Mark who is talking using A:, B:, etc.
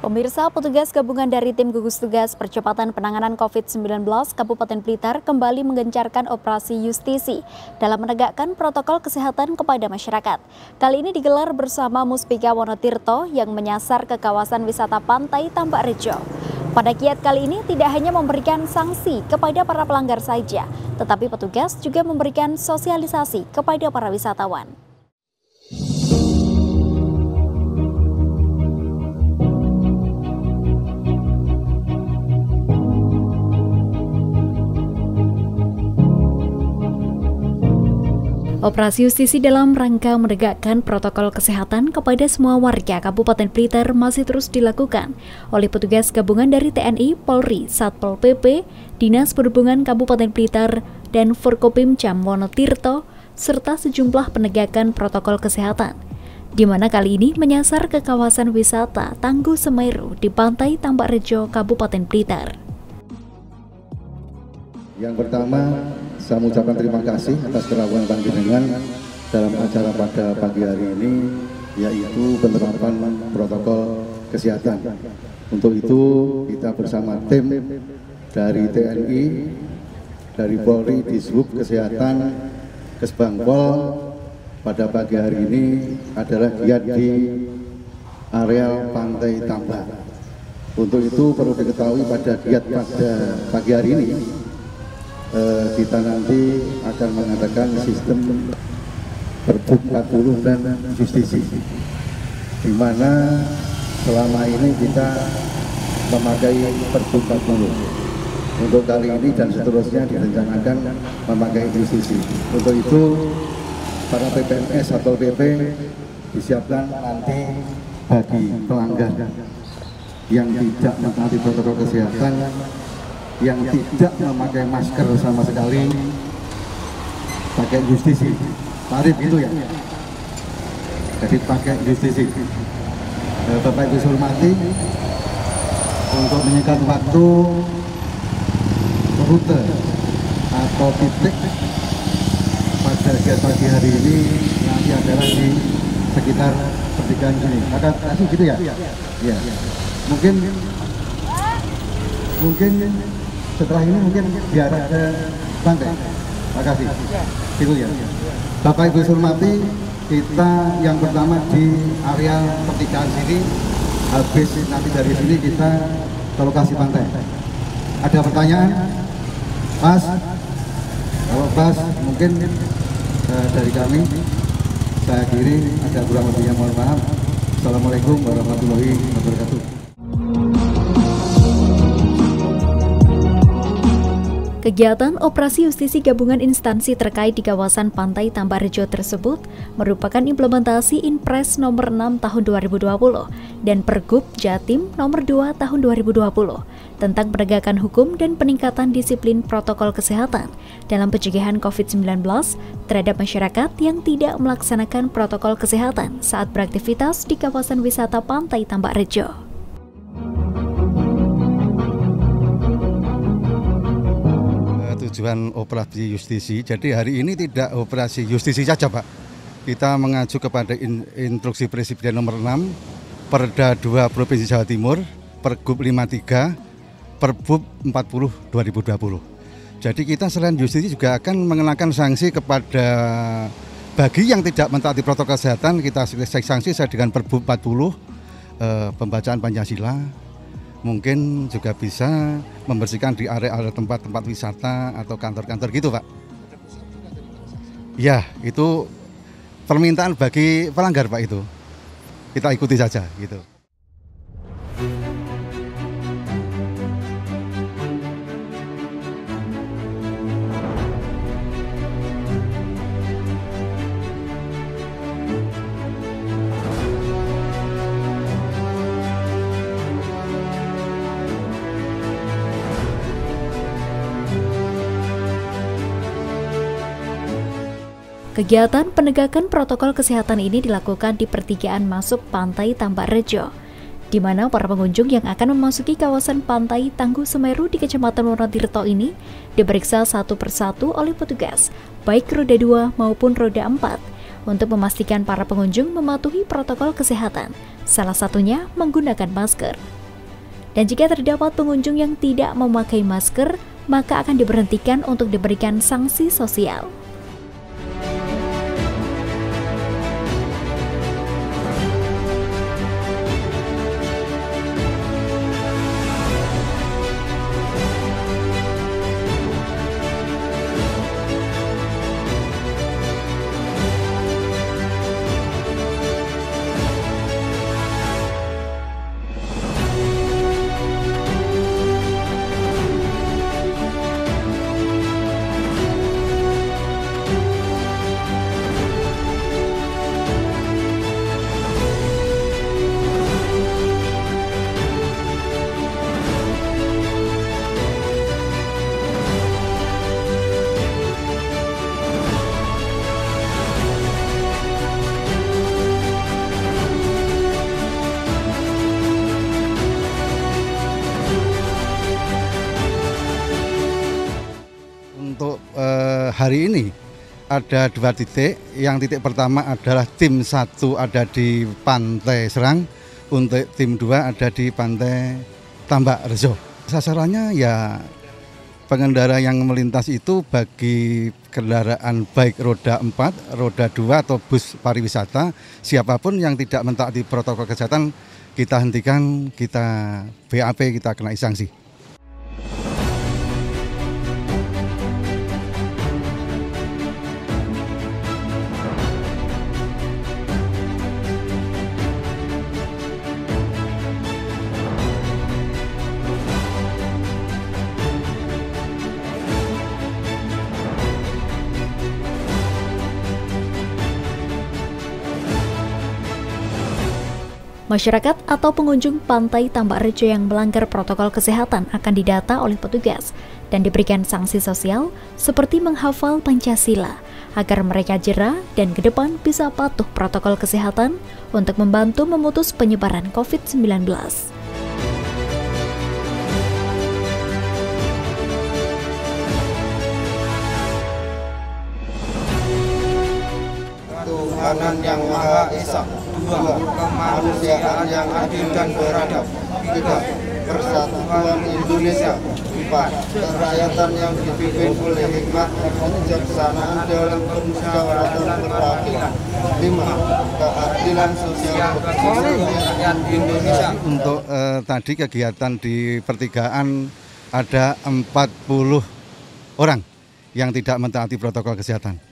A: Pemirsa petugas gabungan dari tim gugus tugas percepatan penanganan COVID-19 Kabupaten Blitar kembali menggencarkan operasi justisi dalam menegakkan protokol kesehatan kepada masyarakat. Kali ini digelar bersama Muspika Wonotirto yang menyasar ke kawasan wisata pantai Tambak Rejo. Pada kiat kali ini tidak hanya memberikan sanksi kepada para pelanggar saja, tetapi petugas juga memberikan sosialisasi kepada para wisatawan. Operasi justisi dalam rangka menegakkan protokol kesehatan kepada semua warga Kabupaten Blitar masih terus dilakukan oleh petugas gabungan dari TNI, Polri, Satpol PP, Dinas Perhubungan Kabupaten Blitar, dan Forkopim Jam Wonotirto, serta sejumlah penegakan protokol kesehatan di mana kali ini menyasar ke kawasan wisata Tangguh Semeru di Pantai Tambak Rejo, Kabupaten Blitar.
B: Yang pertama, saya mengucapkan terima kasih atas kerawan panjenengan dalam acara pada pagi hari ini yaitu penerapan protokol kesehatan. Untuk itu kita bersama tim dari TNI, dari Polri, Dishub Kesehatan, Kesbangpol pada pagi hari ini adalah giat di area Pantai Tambak. Untuk itu perlu diketahui pada giat pada pagi hari ini eh, kita nanti akan mengadakan sistem Pergub 40 dan justisi. Di mana selama ini kita memakai Pergub 40 untuk kali ini dan seterusnya direncanakan memakai justisi. Untuk itu para PPNS atau PP disiapkan nanti bagi pelanggar yang tidak mentaati protokol kesehatan yang tidak memakai masker sama sekali pakai justisi tarif itu ya jadi pakai justisi eh, Bapak Ibu hormati untuk menyikat waktu rute atau titik pada pagi hari ini nanti adalah di sekitar pertigaan sini. Akan kasih gitu ya? Ya. Mungkin mungkin setelah ini mungkin biar ada pantai. Terima kasih. Itu ya. Bapak Ibu hormati, kita yang pertama di area pertigaan sini, habis nanti dari sini kita ke lokasi pantai. Ada pertanyaan? Pas? Kalau pas, mungkin uh, dari kami, saya kiri ada kurang lebihnya mohon maaf. Assalamualaikum warahmatullahi wabarakatuh.
A: Kegiatan operasi justisi gabungan instansi terkait di kawasan Pantai Tambarjo tersebut merupakan implementasi Inpres nomor 6 tahun 2020 dan Pergub Jatim nomor 2 tahun 2020 tentang penegakan hukum dan peningkatan disiplin protokol kesehatan dalam pencegahan COVID-19 terhadap masyarakat yang tidak melaksanakan protokol kesehatan saat beraktivitas di kawasan wisata Pantai Tambak
B: tujuan operasi justisi. Jadi hari ini tidak operasi justisi saja Pak. Kita mengacu kepada in, instruksi Presiden nomor 6, Perda 2 Provinsi Jawa Timur, Pergub 53, Perbub 40 2020. Jadi kita selain justisi juga akan mengenakan sanksi kepada bagi yang tidak mentaati protokol kesehatan kita sanksi saya dengan Perbu 40 eh, pembacaan Pancasila mungkin juga bisa membersihkan di area-area tempat-tempat wisata atau kantor-kantor gitu Pak. Ya, itu permintaan bagi pelanggar Pak itu. Kita ikuti saja gitu.
A: Kegiatan penegakan protokol kesehatan ini dilakukan di pertigaan masuk Pantai Tambak Rejo, di mana para pengunjung yang akan memasuki kawasan Pantai Tangguh Semeru di Kecamatan Wonotirto ini diperiksa satu persatu oleh petugas, baik roda 2 maupun roda 4, untuk memastikan para pengunjung mematuhi protokol kesehatan, salah satunya menggunakan masker. Dan jika terdapat pengunjung yang tidak memakai masker, maka akan diberhentikan untuk diberikan sanksi sosial.
B: Hari ini ada dua titik. Yang titik pertama adalah tim satu ada di Pantai Serang, untuk tim dua ada di Pantai Tambak Rejo. Sasarannya ya pengendara yang melintas itu bagi kendaraan baik roda 4, roda 2 atau bus pariwisata, siapa pun yang tidak mentaati protokol kesehatan kita hentikan, kita BAP, kita kena sanksi.
A: Masyarakat atau pengunjung pantai Tambak Rejo yang melanggar protokol kesehatan akan didata oleh petugas dan diberikan sanksi sosial seperti menghafal Pancasila agar mereka jerah dan ke depan bisa patuh protokol kesehatan untuk membantu memutus penyebaran COVID-19.
C: Tuhanan yang Maha Esa. Dua kemanusiaan yang adil dan beradab. Tiga persatuan Indonesia. Empat kerakyatan yang dipimpin oleh hikmat kebijaksanaan dalam permusyawaratan mufakat lima keadilan sosial rakyat Indonesia.
B: Untuk eh, tadi kegiatan di pertigaan ada 40 orang yang tidak mentaati protokol kesehatan